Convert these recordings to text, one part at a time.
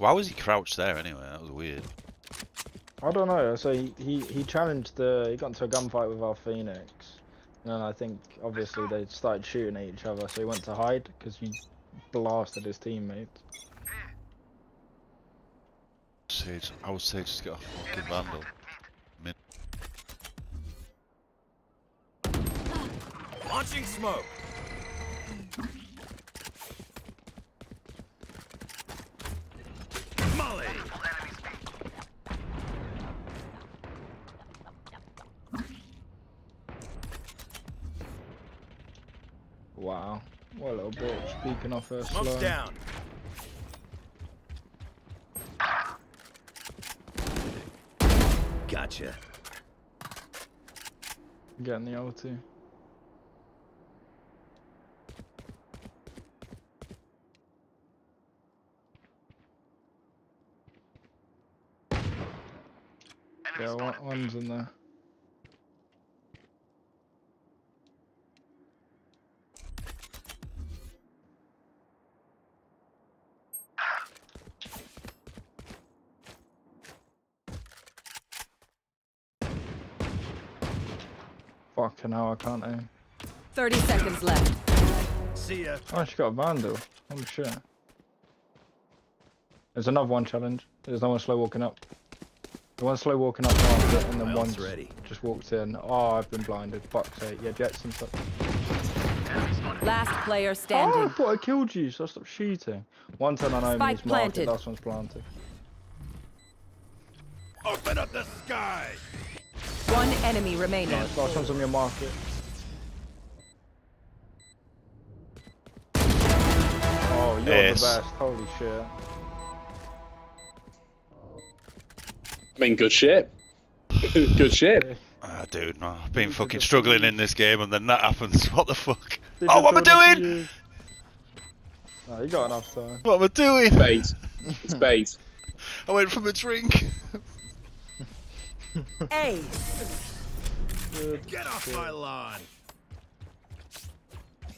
Why was he crouched there anyway? That was weird. I don't know. So he, he, he challenged the. He got into a gunfight with our Phoenix. And then I think obviously they started shooting at each other, so he went to hide because he blasted his teammates. Sage, I would say just get a fucking vandal. Mid. Launching smoke. Wow. What a little bitch. Beacon off her slow. Smoke's down. Gotcha. Getting the ulti. Yeah, one, one's in there. Fucking hell, I can't aim. 30 seconds left. See ya. Oh, she got a vandal. Holy shit. There's another one challenge. There's no one slow walking up. The one slow walking up after it, and then My one ready. just walked in. Oh, I've been blinded. Fuck's sake. Yeah, Jets and stuff. Last player oh, standing. Oh, I standing. thought I killed you, so I stopped shooting. One turn I know Spike means market, planted. last one's planted. Open up the sky. One enemy remaining. Nice, last one's on your market. Oh, you're Yes. the best. Holy shit. I mean, good shit. good shit. Ah, dude, no. I've been fucking struggling in this game and then that happens. What the fuck? They Oh, what am I doing? you. Oh, you got enough time. What am I doing? Bait. It's bait. I went from a drink. A. Good Get off shit. my lawn.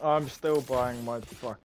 I'm still buying my fuck.